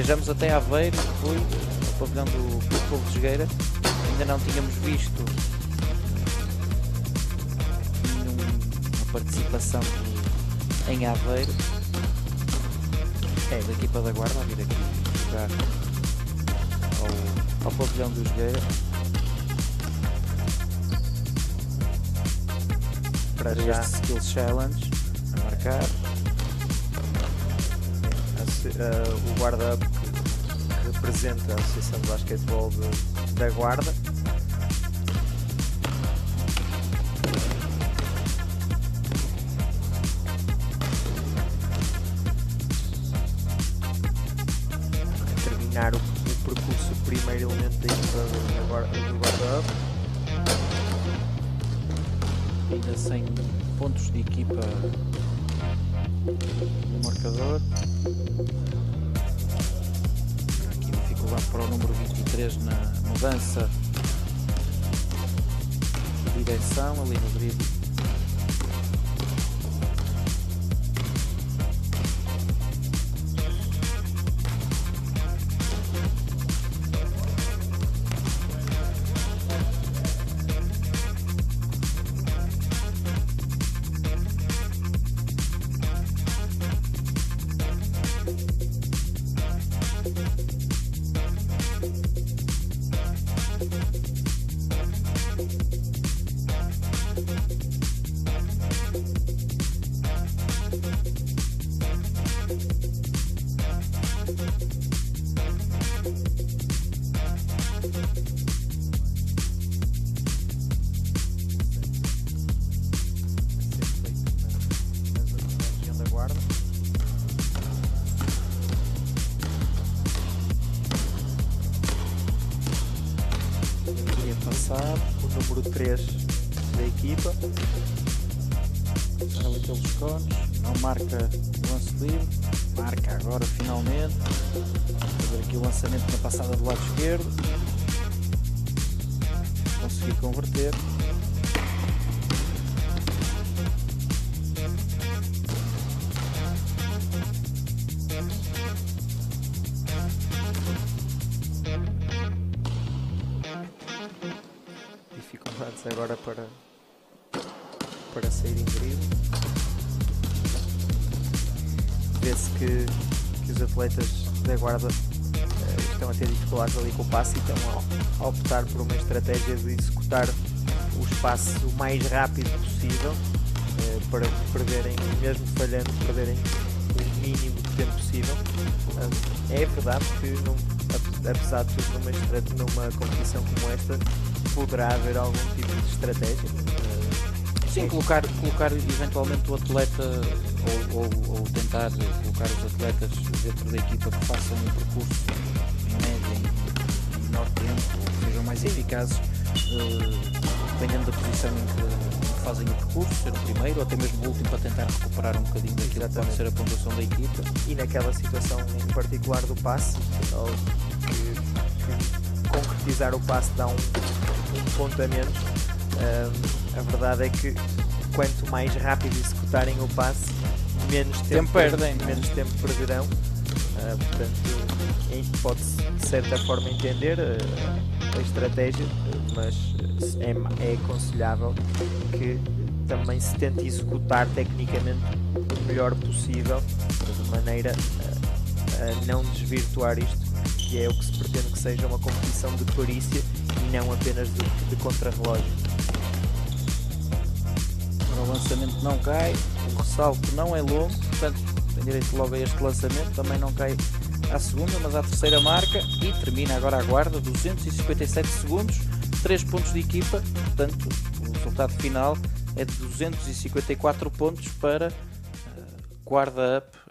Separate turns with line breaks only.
viajamos até Aveiro, fui ao pavilhão do Clube Povo de Jogueira, ainda não tínhamos visto nenhuma participação em Aveiro. É da equipa da Guarda a vir aqui jogar ao, ao pavilhão do Jogueira.
Para
este Skills Challenge a marcar.
A- o guarda-up que, representa a Associação de Basquetebol da Guarda. Terminar o, o percurso primeiro elemento da equipa do guarda-up.
ainda sem pontos de equipa no marcador. Aqui dificuldade para o número 23 na mudança de direção ali no grid. Passar.
O número 3 da equipa.
Passar ali pelos cones. Não marca o lance livre. Marca agora finalmente. Fazer aqui o lançamento na passada do lado esquerdo. Consegui converter.
Dificuldades agora para, para sair em drible. Vê-se que, que os atletas da guarda eh, estão a ter dificuldades ali com o passe e estão a, a optar por uma estratégia de executar o espaço o mais rápido possível eh, para perderem, mesmo falhando, perderem o mínimo de tempo possível. Ah, é verdade que apesar de tudo numa, numa competição como esta poderá haver algum tipo de estratégia.
Sim, colocar, colocar eventualmente o atleta ou, ou- ou tentar colocar os atletas dentro da equipa que façam um percurso em média, em, menor tempo, ou que sejam mais eficazes, eh, dependendo da posição em que, em que fazem o percurso, ser o primeiro ou até mesmo o último para tentar recuperar um bocadinho daquilo que pode ser a pontuação da equipa.
e naquela situação em particular do passe, ou que, que concretizar o passe dá um, um ponto a menos. Ah, a verdade é que quanto mais rápido executarem o passe, menos tempo,
Tempo perdem, é?
menos tempo perderão. Ah, portanto, pode-se de certa forma entender ah, a estratégia, ah, mas é, ma- é aconselhável que também se tente executar tecnicamente o melhor possível, de maneira a, a não desvirtuar isto, que é o que se pretende que seja uma competição de perícia e não apenas de, de contrarrelógio.
O lançamento não cai, o ressalto não é longo, portanto tem direito logo a este lançamento, também não cai à segunda, mas à terceira marca e termina agora a guarda, 257 segundos, 3 pontos de equipa, portanto o resultado final é de 254 pontos para eh, guarda up